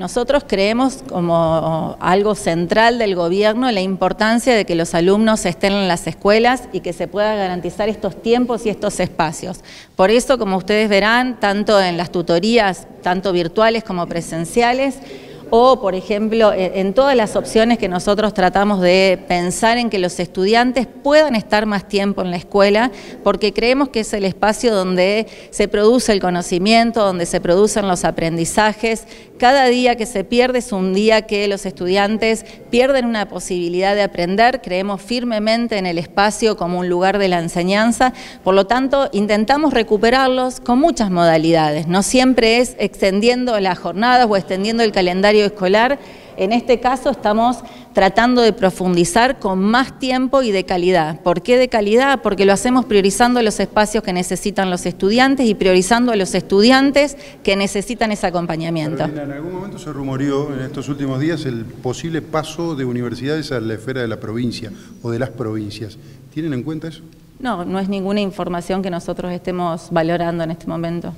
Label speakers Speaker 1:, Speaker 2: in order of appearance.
Speaker 1: Nosotros creemos como algo central del gobierno la importancia de que los alumnos estén en las escuelas y que se pueda garantizar estos tiempos y estos espacios. Por eso, como ustedes verán, tanto en las tutorías, tanto virtuales como presenciales, o, por ejemplo, en todas las opciones que nosotros tratamos de pensar en que los estudiantes puedan estar más tiempo en la escuela, porque creemos que es el espacio donde se produce el conocimiento, donde se producen los aprendizajes. Cada día que se pierde es un día que los estudiantes pierden una posibilidad de aprender, creemos firmemente en el espacio como un lugar de la enseñanza, por lo tanto intentamos recuperarlos con muchas modalidades, no siempre es extendiendo las jornadas o extendiendo el calendario escolar. En este caso estamos tratando de profundizar con más tiempo y de calidad. ¿Por qué de calidad? Porque lo hacemos priorizando los espacios que necesitan los estudiantes y priorizando a los estudiantes que necesitan ese acompañamiento.
Speaker 2: en algún momento se rumoreó en estos últimos días el posible paso de universidades a la esfera de la provincia o de las provincias. ¿Tienen en cuenta eso?
Speaker 1: No, no es ninguna información que nosotros estemos valorando en este momento.